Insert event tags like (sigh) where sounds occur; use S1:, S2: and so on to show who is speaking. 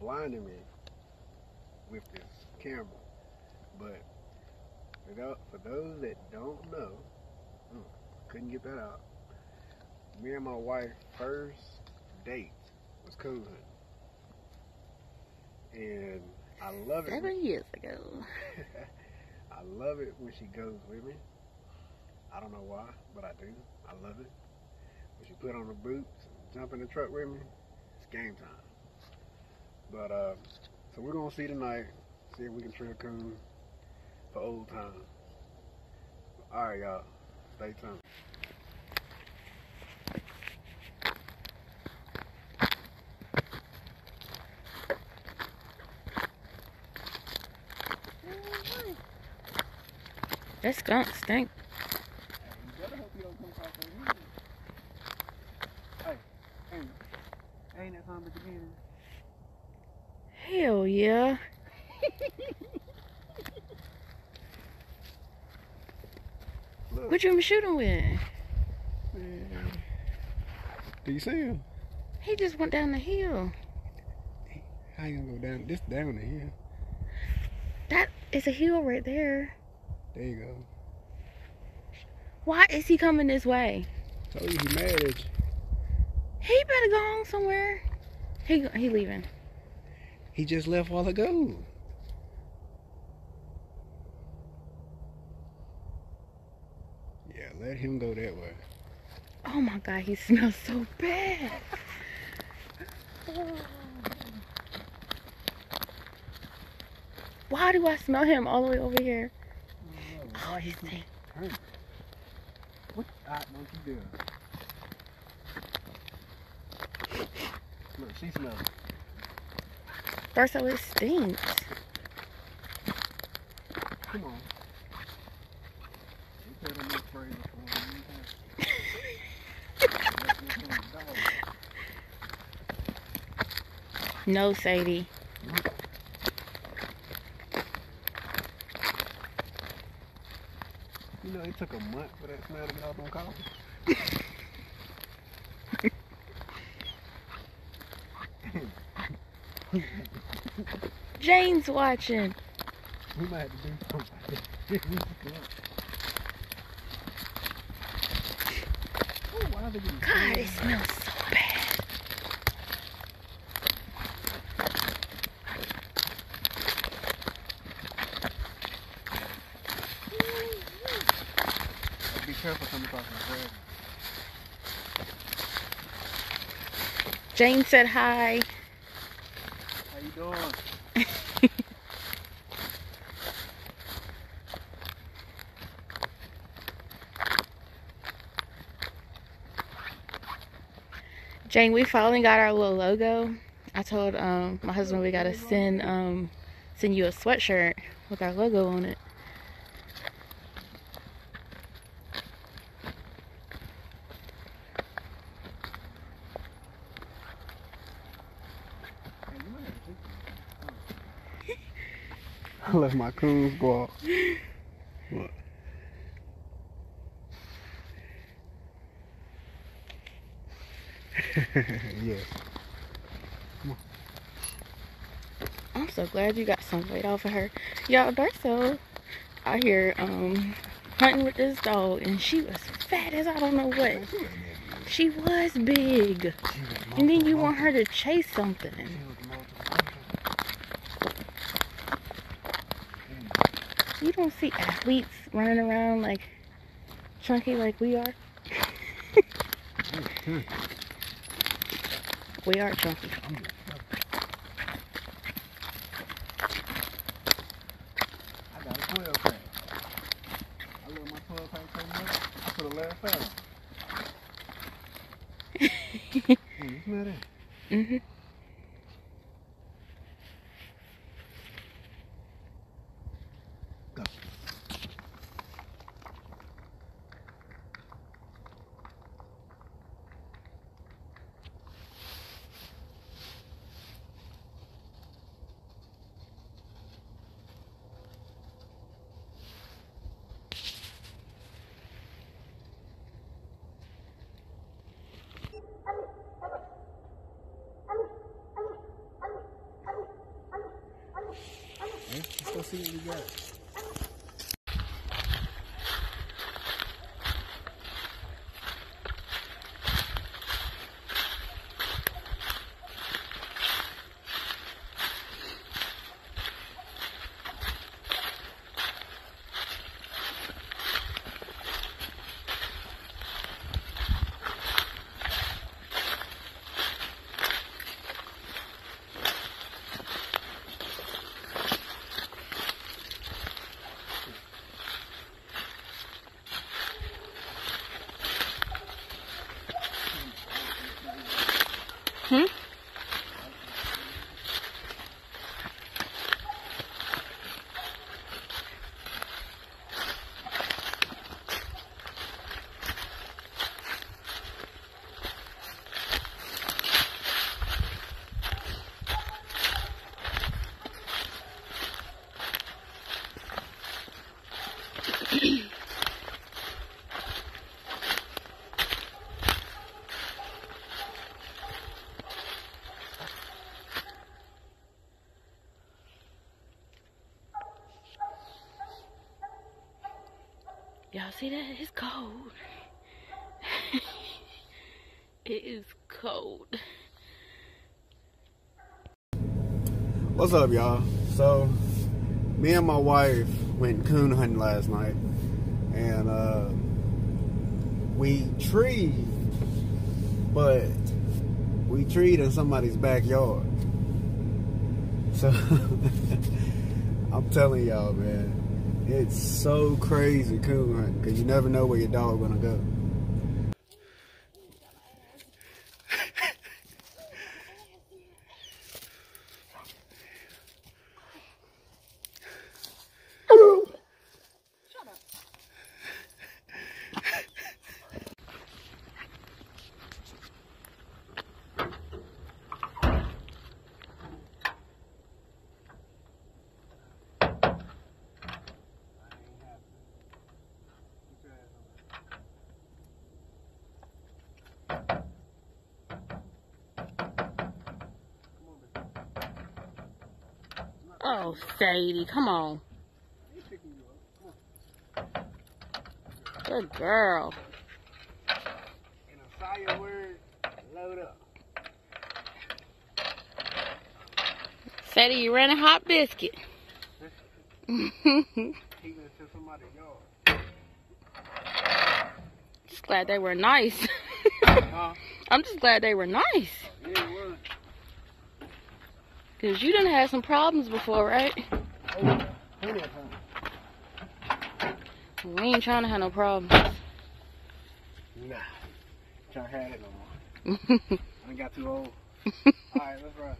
S1: blinding me with this camera. But for those that don't know, mm, couldn't get that out. Me and my wife first date was coon hunting, and I love it. when-
S2: Seven years ago. (laughs)
S1: I love it when she goes with me. I don't know why, but I do. I love it. When she put on the boots and jump in the truck with me, it's game time. But uh, so we're gonna see tonight, see if we can trail coon for old times. All right, y'all, stay tuned.
S2: That skunk stink.
S1: You better hope you don't come across that Hey, hey, ain't that something again?
S2: Hell yeah. What you been shooting with?
S1: do you see him?
S2: He just went down the hill.
S1: How you gonna go down? This down the hill.
S2: That is a hill right there.
S1: There you go.
S2: Why is he coming this way?
S1: Told you he mad at you.
S2: He better go home somewhere. He he leaving.
S1: He just left a while ago. Yeah, let him go that way.
S2: Oh my god, he smells so bad. Why do I smell him all the way over here? Oh, he stinks.
S1: What ah, don't you do? Look, she smells
S2: of all, it stinks.
S1: Come on. You I'm not afraid before you.
S2: No, Sadie.
S1: You know, it took a month for that smell to get off on coffee. (laughs)
S2: Jane's watching.
S1: We might have to do something. oh, why are they getting
S2: God, it smells so bad.
S1: Be careful coming across the road.
S2: Jane said hi.
S1: How you doing?
S2: Jane, we finally got our little logo. I told um, my husband we gotta send um, send you a sweatshirt with our logo on it. (laughs)
S1: I left my coons go. What? (laughs) yeah. Come on.
S2: I'm so glad you got some weight off of her. Y'all, Darcell out here um, hunting with this dog, and she was fat as I don't know what. She was big. And then you want her to chase something. You don't see athletes running around like chunky like we are. (laughs) we are chunky.
S1: I got a 12 pack. I love my 12 pack so much. I put a last fat on. hey, you smell that?
S2: hmm
S1: Let's go see what we got.
S2: Y'all see that? It's cold. (laughs) it is cold.
S1: What's up, y'all? So, me and my wife went coon hunting last night, and uh, we treed, but we treed in somebody's backyard. So, (laughs) I'm telling y'all, man, it's so crazy coon hunting because you never know where your dog gonna go.
S2: Oh, Sadie, come on. Good girl.
S1: In a fire word, load up.
S2: Sadie, you ran a hot biscuit. (laughs)
S1: He gonna to somebody's yard.
S2: just glad they were nice. (laughs)
S1: Huh?
S2: I'm just glad they were nice.
S1: Yeah,
S2: Because you done had some problems before, right?
S1: Plenty of time.
S2: We ain't trying to have no problems.
S1: Nah. Can't have it no more. (laughs) I got too old. (laughs) Alright, let's run.